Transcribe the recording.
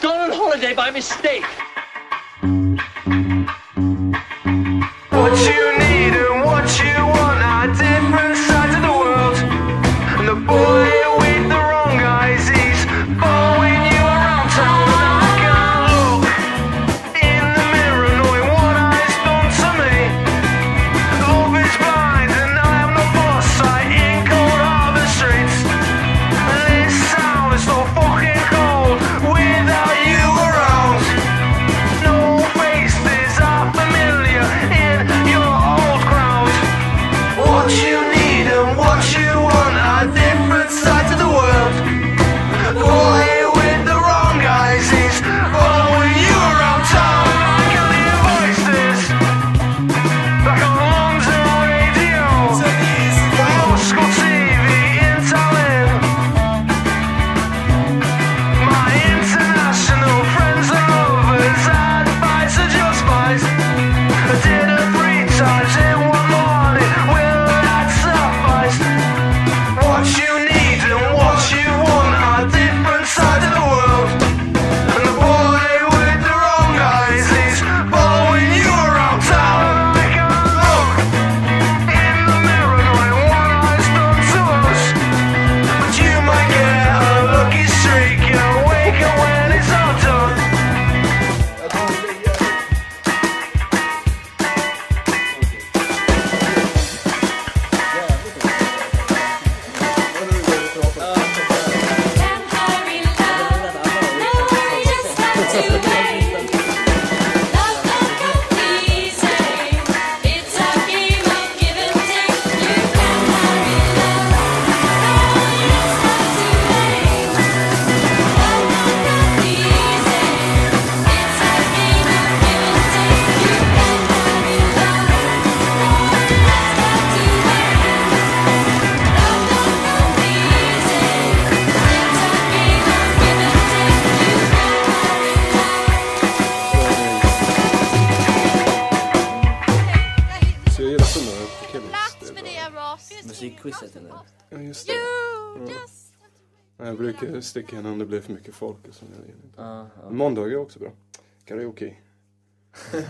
Gone on holiday by mistake. What's your Musikquizet eller? Ja, just det. You mm. ja. Jag brukar sticka in om det blir för mycket folk. Och sånt. Uh, ah, okay. Ah. Måndagar är också bra. Karaoke.